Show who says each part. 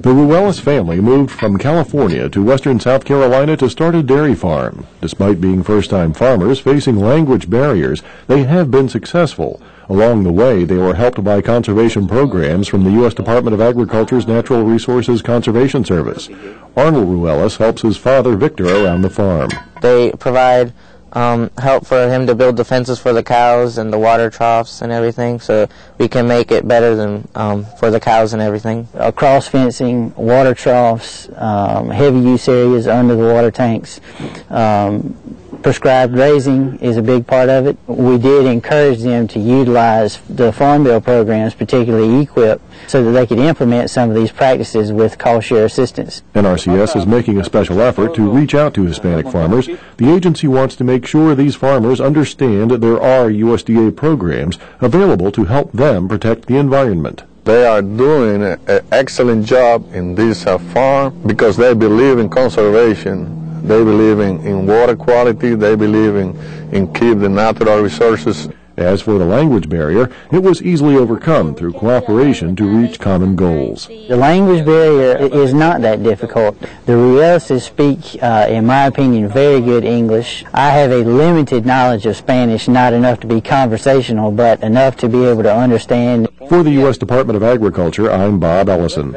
Speaker 1: The Ruelas family moved from California to western South Carolina to start a dairy farm. Despite being first-time farmers facing language barriers, they have been successful. Along the way, they were helped by conservation programs from the U.S. Department of Agriculture's Natural Resources Conservation Service. Arnold Ruelas helps his father, Victor, around the farm.
Speaker 2: They provide um, help for him to build defenses for the cows and the water troughs and everything so we can make it better than um, for the cows and everything.
Speaker 3: Uh, cross fencing, water troughs, um, heavy use areas under the water tanks, um, prescribed grazing is a big part of it. We did encourage them to utilize the Farm Bill programs, particularly EQIP, so that they could implement some of these practices with cost share assistance.
Speaker 1: NRCS is making a special effort to reach out to Hispanic farmers. The agency wants to make sure these farmers understand that there are USDA programs available to help them protect the environment.
Speaker 4: They are doing an excellent job in this uh, farm because they believe in conservation they believe in, in water quality. They believe in, in keep the natural resources.
Speaker 1: As for the language barrier, it was easily overcome through cooperation to reach common goals.
Speaker 3: The language barrier is not that difficult. The Ruelases speak, uh, in my opinion, very good English. I have a limited knowledge of Spanish, not enough to be conversational, but enough to be able to understand.
Speaker 1: For the U.S. Department of Agriculture, I'm Bob Ellison.